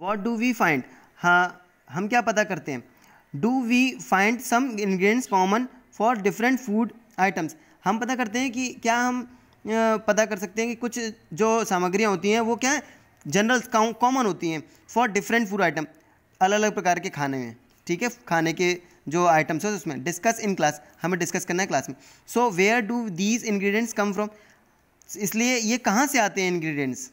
What do we find हाँ हम क्या पता करते हैं? Do we find some ingredients common for different food items हम पता करते हैं कि क्या हम पता कर सकते हैं कि कुछ जो सामग्रियाँ होती हैं, वो क्या है? जनरल कॉमन होती हैं फॉर डिफरेंट फ़ूड आइटम अलग अलग प्रकार के खाने में, ठीक है? खाने के जो आइटम्स है उसमें डिस्कस इन क्लास हमें डिस्कस करना है क्लास में। So where do these ingredients come from इसलिए ये कहाँ से आते हैं ingredients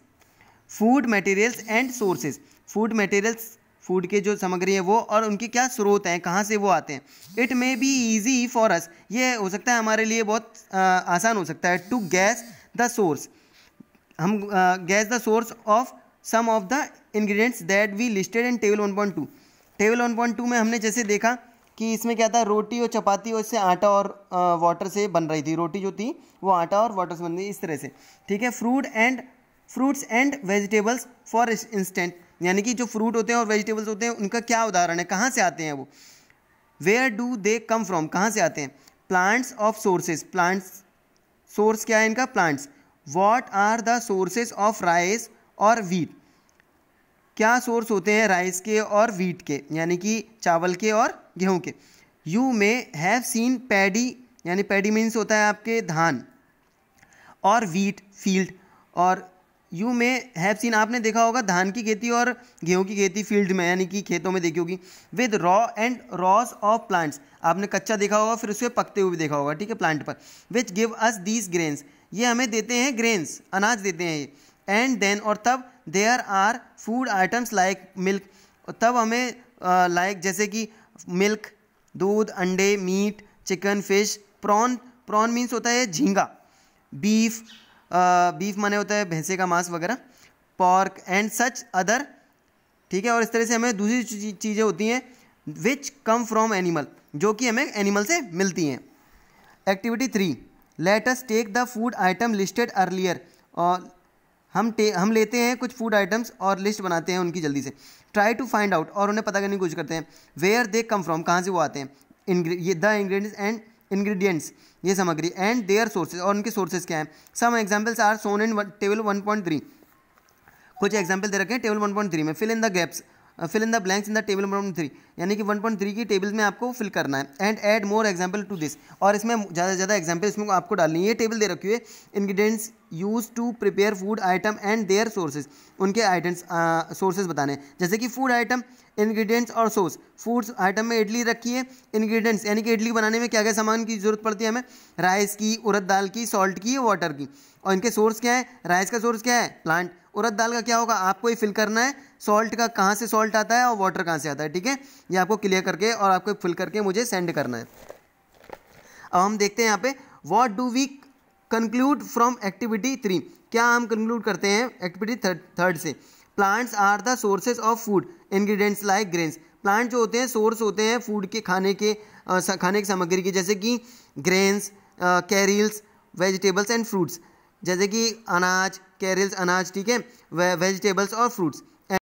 food materials and sources food materials food के जो सामग्री है वो और उनके क्या स्रोत हैं कहाँ से वो आते हैं। It may be easy for us ये हो सकता है हमारे लिए बहुत आ, आसान हो सकता है टू गैस द सोर्स हम guess the source of some of the ingredients that we listed in table one point two table one point two में हमने जैसे देखा कि इसमें क्या था रोटी और चपाती और इससे आटा और वाटर से बन रही थी। रोटी जो थी वो आटा और वाटर से बन रही इस तरह से। ठीक है? Fruit and fruits and vegetables for instant यानी कि जो फ्रूट होते हैं और वेजिटेबल्स होते हैं, उनका क्या उदाहरण है? कहाँ से आते हैं वो? Where do they come from कहाँ से आते हैं? Plants of sources plants source क्या है इनका? Plants what are the sources of rice और वीट क्या सोर्स होते हैं राइस के और वीट के? यानी कि चावल के और गेहूँ के। You may have seen paddy यानी पैडी मीन्स होता है आपके धान। और वीट फ़ील्ड और यू में हैव सीन आपने देखा होगा, धान की खेती और गेहूँ की खेती फ़ील्ड में, यानी कि खेतों में देखी होगी with row and rows of plants आपने कच्चा देखा होगा, फिर उसके पकते हुए देखा होगा, ठीक है प्लांट पर which give us these grains ये हमें देते हैं ग्रेन्स अनाज देते हैं ये. एंड देन और तब there are food items like milk तब हमें लाइक जैसे कि मिल्क दूध, अंडे meat chicken fish prawn prawn means होता है झींगा. बीफ बीफ माने होता है भैंसे का मांस वगैरह पॉर्क एंड सच अदर ठीक है? और इस तरह से हमें दूसरी चीज़ें होती हैं विच कम फ्रॉम एनिमल जो कि हमें एनिमल से मिलती हैं। Activity three let us take the food item listed earlier और हम टे हम लेते हैं कुछ फ़ूड आइटम्स और लिस्ट बनाते हैं उनकी जल्दी से। ट्राई टू फाइंड आउट और उन्हें पता करने की कोशिश करते हैं वेयर दे कम फ्रॉम कहाँ से वो आते हैं। ये द इंग्रेडिएंट्स एंड इंग्रेडिएंट्स ये सामग्री एंड देयर सोर्सेज और उनके सोर्सेज क्या हैं? Some examples are shown in table one point three कुछ एग्जांपल दे रखे हैं टेबल वन पॉइंट थ्री में fill in the gaps fill in the blanks in the table one three यानी कि वन पॉइंट थ्री की टेबल में आपको फिल करना है. And add more example to this और इसमें ज़्यादा से ज़्यादा एग्ज़ाम्पल इसमें आपको डालनी है. ये टेबल दे रखी है. Ingredients use to prepare food item and their sources उनके आइटम्स सोर्सेज बताने जैसे कि फ़ूड आइटम इंग्रेडिएंट्स और सोर्स फूड्स आइटम में इडली रखी है. इंग्रेडिएंट्स यानी कि इडली बनाने में क्या क्या सामान की ज़रूरत पड़ती है हमें? राइस की, उड़द दाल की सॉल्ट की वाटर की. और इनके सोर्स क्या है? राइस का सोर्स क्या है? प्लांट उड़द दाल का क्या होगा? आपको ही फिल करना है। सॉल्ट का कहाँ से सॉल्ट आता है और वाटर कहाँ से आता है, ठीक है? ये आपको क्लियर करके और आपको फिल करके मुझे सेंड करना है। अब हम देखते हैं यहाँ पे what do we conclude from activity three क्या हम कंक्लूड करते हैं एक्टिविटी थर्ड थर्ड से? Plants are the sources of food ingredients like grains plant जो होते हैं सोर्स होते हैं फ़ूड के, खाने के खाने की सामग्री के, जैसे कि grains cereals vegetables and fruits जैसे कि अनाज कैरल्स अनाज ठीक है वेजिटेबल्स और फ्रूट्स।